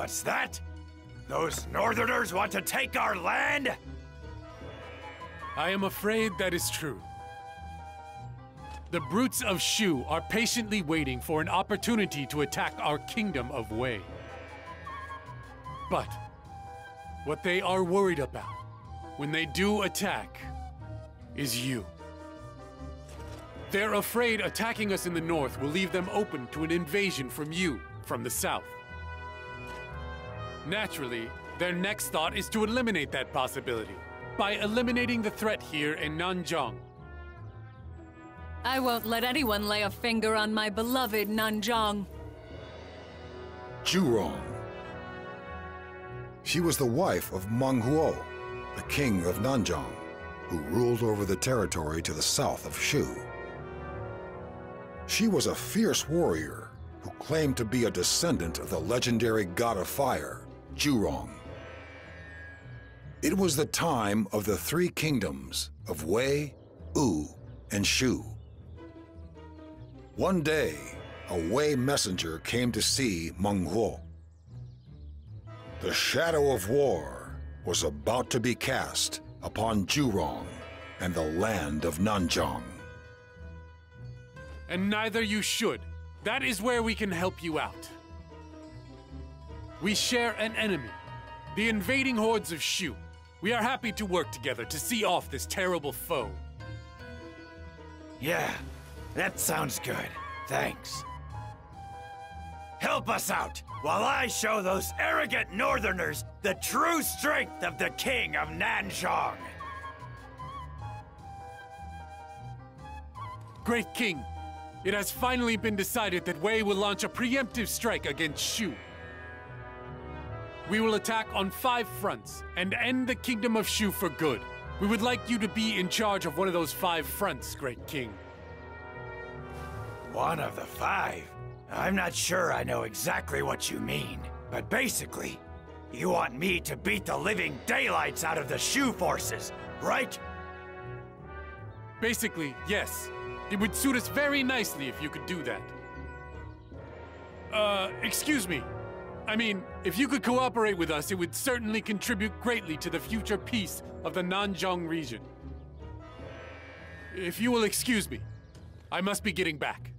What's that? Those Northerners want to take our land? I am afraid that is true. The brutes of Shu are patiently waiting for an opportunity to attack our kingdom of Wei. But what they are worried about when they do attack is you. They're afraid attacking us in the north will leave them open to an invasion from you, from the south. Naturally, their next thought is to eliminate that possibility by eliminating the threat here in Nanzhong. I won't let anyone lay a finger on my beloved Nanzhong. Zhurong. She was the wife of Meng Huo, the king of Nanzhong, who ruled over the territory to the south of Shu. She was a fierce warrior who claimed to be a descendant of the legendary god of fire, Zhurong. It was the time of the three kingdoms of Wei, Wu, and Shu. One day, a Wei messenger came to see Meng Huo. The shadow of war was about to be cast upon Zhurong and the land of Nanzhong. And neither you should. That is where we can help you out. We share an enemy, the invading hordes of Shu. We are happy to work together to see off this terrible foe. Yeah, that sounds good. Thanks. Help us out while I show those arrogant northerners the true strength of the king of Nanzhong. Great King, it has finally been decided that Wei will launch a preemptive strike against Shu. We will attack on five fronts and end the Kingdom of Shu for good. We would like you to be in charge of one of those five fronts, Great King. One of the five? I'm not sure I know exactly what you mean, but basically, you want me to beat the living daylights out of the Shu forces, right? Basically, yes. It would suit us very nicely if you could do that. Uh, excuse me. I mean, if you could cooperate with us, it would certainly contribute greatly to the future peace of the Nanzhong region. If you will excuse me, I must be getting back.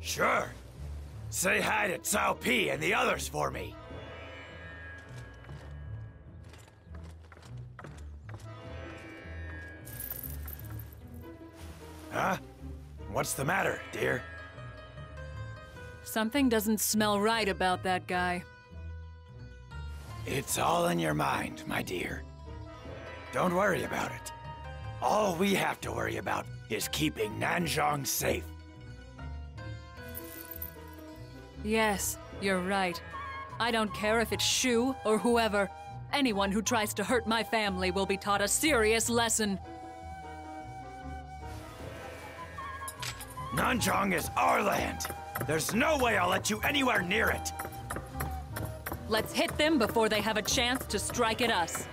Sure. Say hi to Cao Pi and the others for me. Huh? What's the matter, dear? Something doesn't smell right about that guy. It's all in your mind, my dear. Don't worry about it. All we have to worry about is keeping Nanzhong safe. Yes, you're right. I don't care if it's Shu or whoever. Anyone who tries to hurt my family will be taught a serious lesson. Nanzhong is our land. There's no way I'll let you anywhere near it. Let's hit them before they have a chance to strike at us.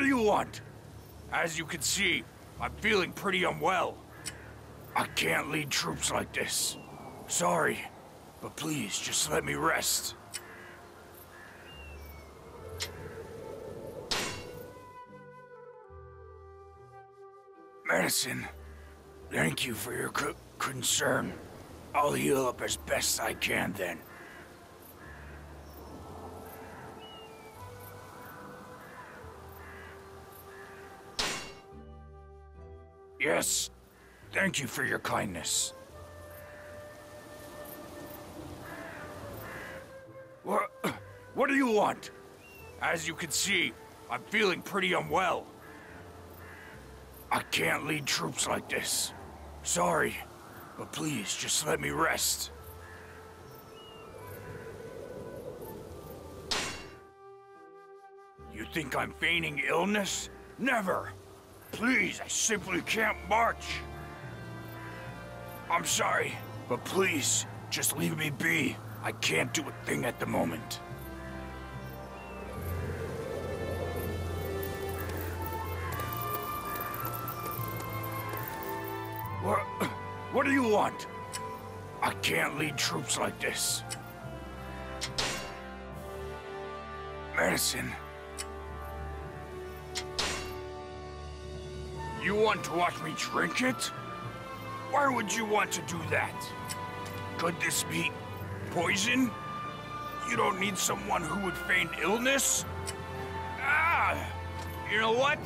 What do you want? As you can see, I'm feeling pretty unwell. I can't lead troops like this. Sorry, but please just let me rest. Medicine, thank you for your concern. I'll heal up as best I can then. Yes, thank you for your kindness. What, what do you want? As you can see, I'm feeling pretty unwell. I can't lead troops like this. Sorry, but please just let me rest. You think I'm feigning illness? Never! Please, I simply can't march. I'm sorry, but please, just leave me be. I can't do a thing at the moment. What, what do you want? I can't lead troops like this. Medicine. You want to watch me drink it? Why would you want to do that? Could this be poison? You don't need someone who would feign illness? Ah! You know what?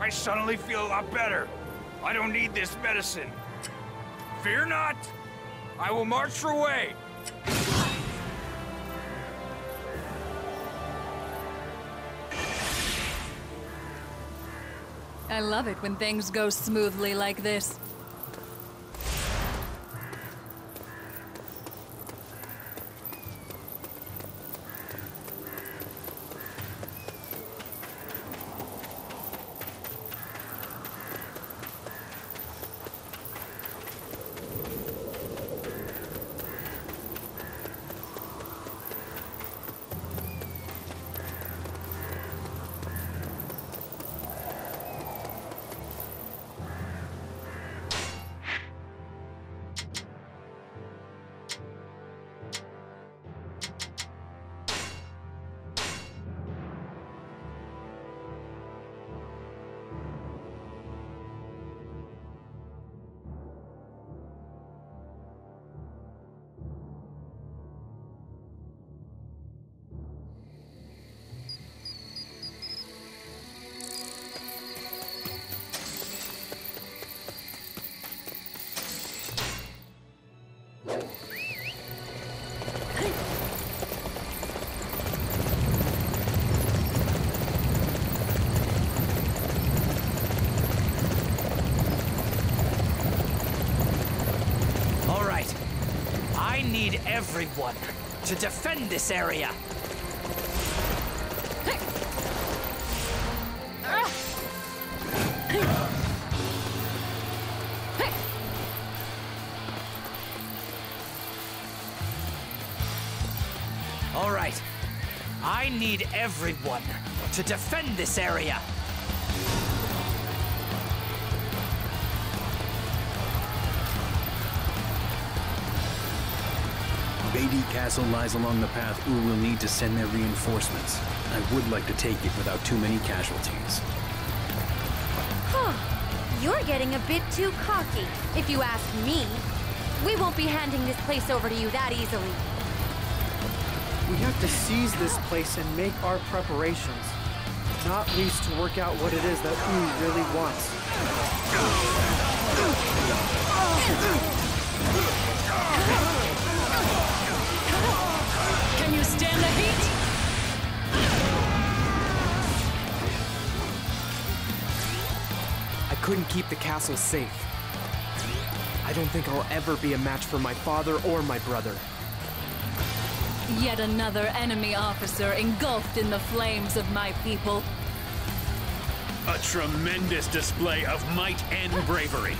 I suddenly feel a lot better. I don't need this medicine. Fear not! I will march your way! I love it when things go smoothly like this. Everyone to defend this area. All right. I need everyone to defend this area. Baidi Castle lies along the path Wu will need to send their reinforcements. I would like to take it without too many casualties. Huh. You're getting a bit too cocky, if you ask me. We won't be handing this place over to you that easily. We have to seize this place and make our preparations. Not least to work out what it is that Wu really wants. Can I couldn't keep the castle safe. I don't think I'll ever be a match for my father or my brother. Yet another enemy officer engulfed in the flames of my people. A tremendous display of might and bravery.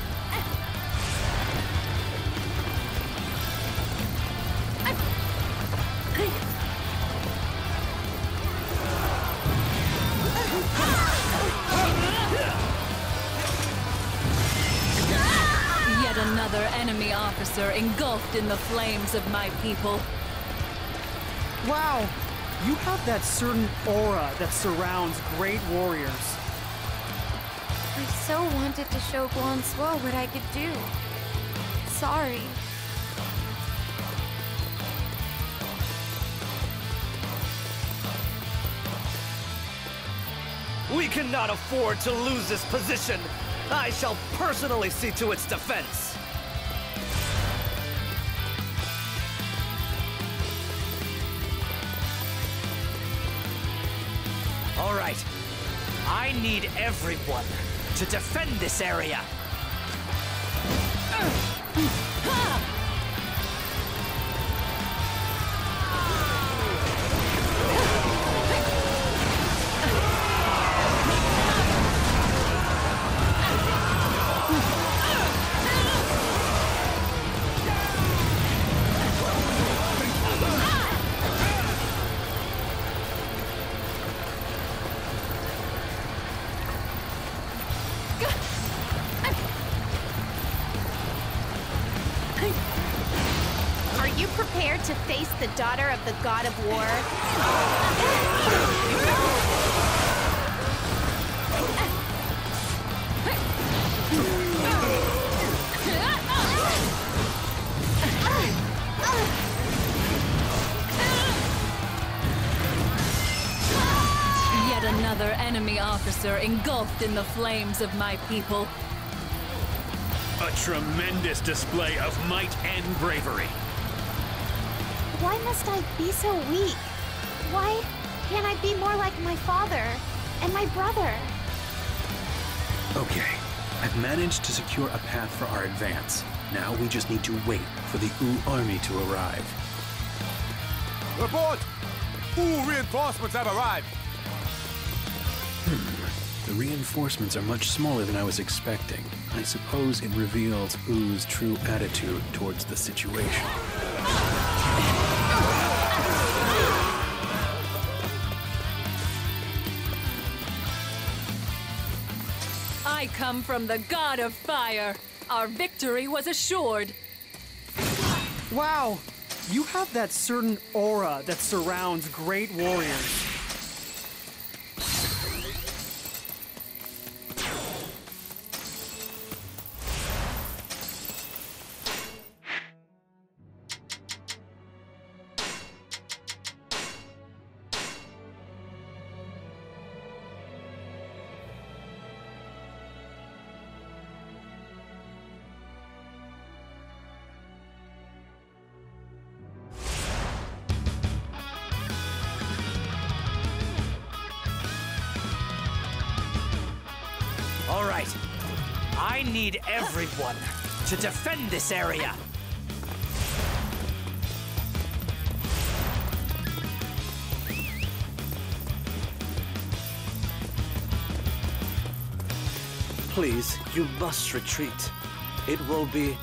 Officer engulfed in the flames of my people. Wow, you have that certain aura that surrounds great warriors. I so wanted to show Guan Suo what I could do. Sorry. We cannot afford to lose this position. I shall personally see to its defense. I need everyone to defend this area. The daughter of the god of war? Yet another enemy officer engulfed in the flames of my people. A tremendous display of might and bravery. Why must I be so weak? Why can't I be more like my father and my brother? Okay, I've managed to secure a path for our advance. Now we just need to wait for the Wu army to arrive. Report! Ooh, reinforcements have arrived! Hmm, the reinforcements are much smaller than I was expecting. I suppose it reveals Wu's true attitude towards the situation. I come from the god of fire. Our victory was assured. Wow, you have that certain aura that surrounds great warriors. Right. I need everyone to defend this area. Please, you must retreat. It will be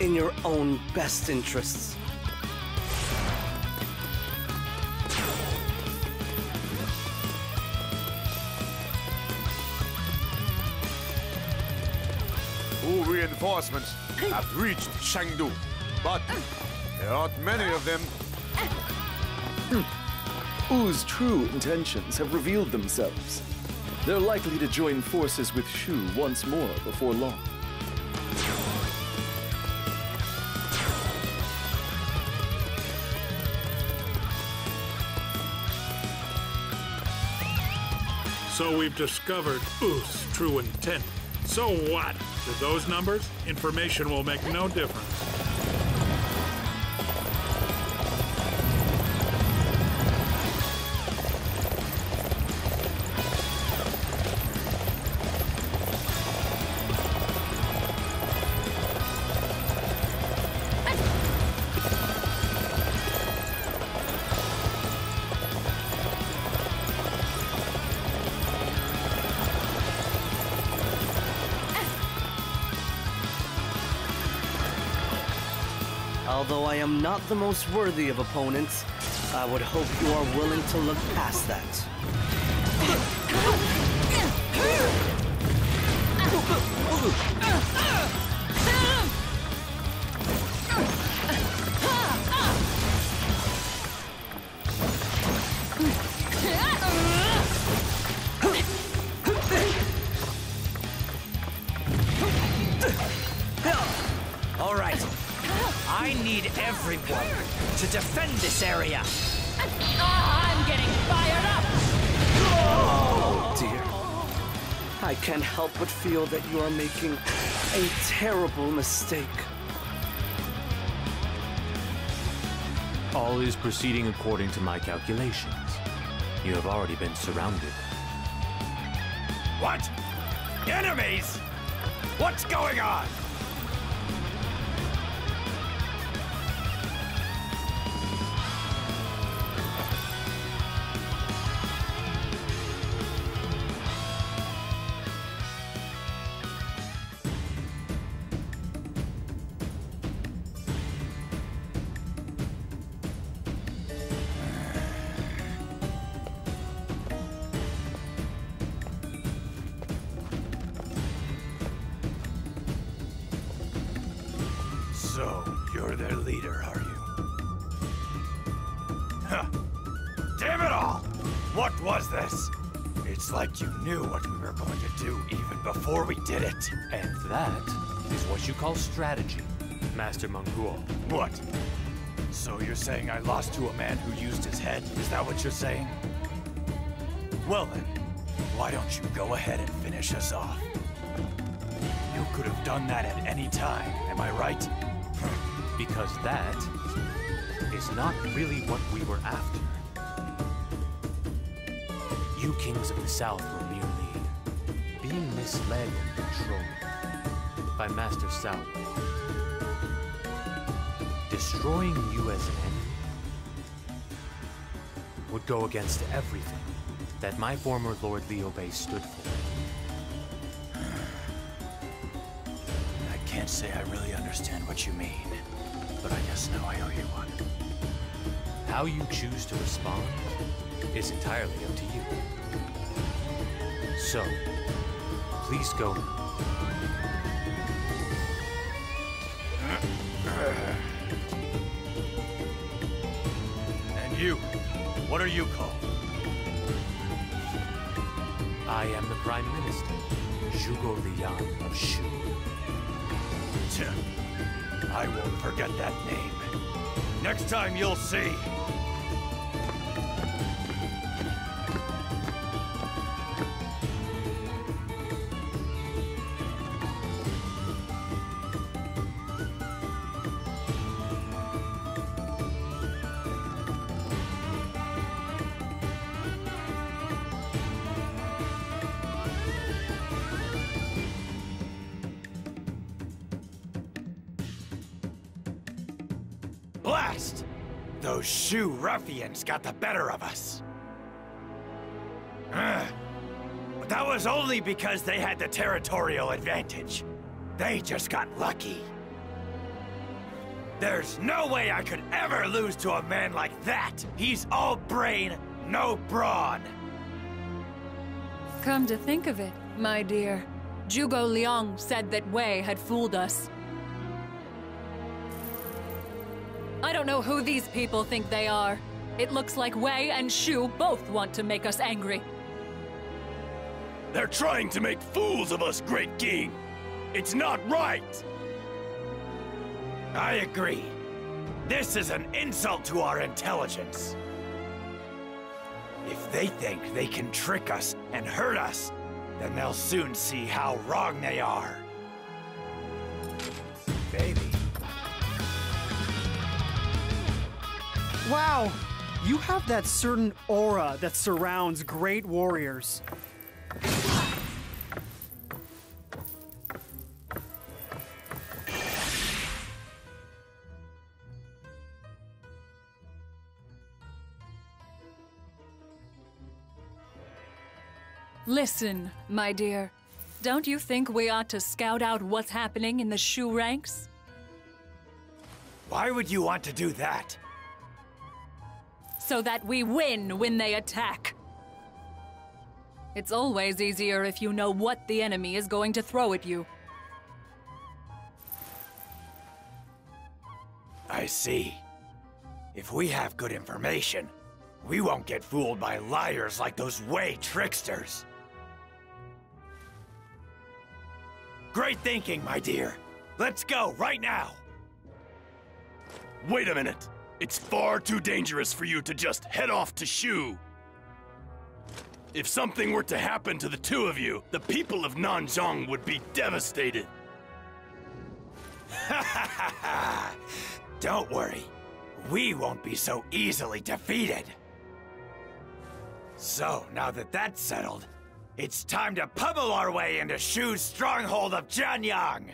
in your own best interests. Reinforcements have reached Shangdu, but there aren't many of them. Wu's true intentions have revealed themselves. They're likely to join forces with Shu once more before long. So we've discovered Wu's true intent. So what? To those numbers, information will make no difference. Although I am not the most worthy of opponents, I would hope you are willing to look past that. help but feel that you are making a terrible mistake. All is proceeding according to my calculations. You have already been surrounded. What? Enemies? What's going on? You're their leader, are you? Huh. Damn it all! What was this? It's like you knew what we were going to do even before we did it. And that is what you call strategy, Master Meng Huo. What? So you're saying I lost to a man who used his head? Is that what you're saying? Well then, why don't you go ahead and finish us off? You could have done that at any time, am I right? Because that is not really what we were after. You kings of the South were merely being misled and controlled by Master Salway. Destroying you as an enemy would go against everything that my former Lord Liu Bei stood for. I can't say I really understand what you mean, but I guess now I owe you one. How you choose to respond is entirely up to you. So, please go now. And you, what are you called? I am the Prime Minister, Zhuge Liang of Shu. I won't forget that name. Next time you'll see. Blast! Those Shu ruffians got the better of us. But that was only because they had the territorial advantage. They just got lucky. There's no way I could ever lose to a man like that! He's all brain, no brawn! Come to think of it, my dear, Zhuge Liang said that Wei had fooled us. I don't know who these people think they are. It looks like Wei and Shu both want to make us angry. They're trying to make fools of us, Great King! It's not right! I agree. This is an insult to our intelligence. If they think they can trick us and hurt us, then they'll soon see how wrong they are. Wow, you have that certain aura that surrounds great warriors. Listen, my dear. Don't you think we ought to scout out what's happening in the Shu ranks? Why would you want to do that? So that we win when they attack. It's always easier if you know what the enemy is going to throw at you. I see. If we have good information, we won't get fooled by liars like those Wei tricksters. Great thinking, my dear. Let's go, right now! Wait a minute. It's far too dangerous for you to just head off to Shu. If something were to happen to the two of you, the people of Nanzhong would be devastated. Don't worry. We won't be so easily defeated. So, now that that's settled, it's time to pummel our way into Shu's stronghold of Jianyang!